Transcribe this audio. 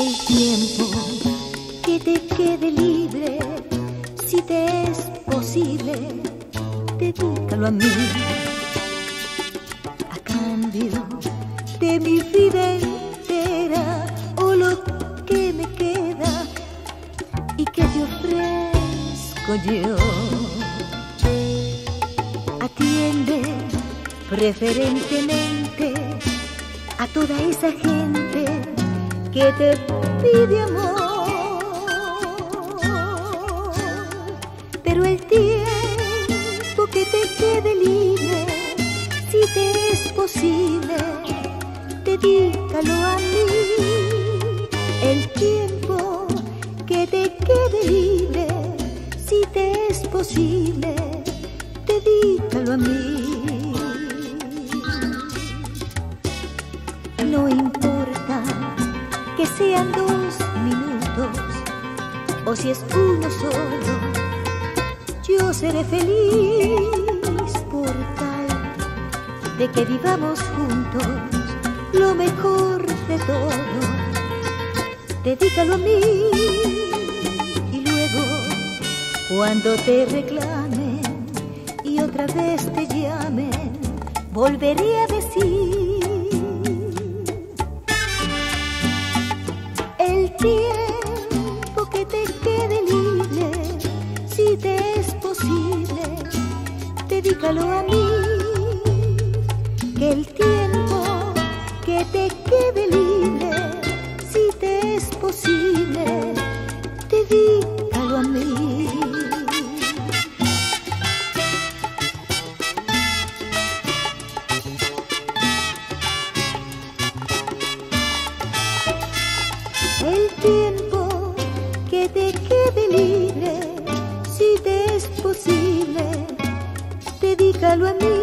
El tiempo que te quede libre, si te es posible, dedícalo a mí. A cambio de mi vida entera o lo que me queda y que te ofrezco yo. Atiende preferentemente a toda esa gente que te pide amor. Pero el tiempo que te quede libre, si te es posible, dedícalo a mí. El tiempo que te quede libre, si te es posible, dedícalo a mí. Que sean dos minutos o si es uno solo, yo seré feliz por tal de que vivamos juntos lo mejor de todo. Dedícalo a mí y luego cuando te reclamen y otra vez te llamen, volveré a decir tiempo que te quede libre, si te es posible, dedícalo a mí. Que el tiempo libre, si te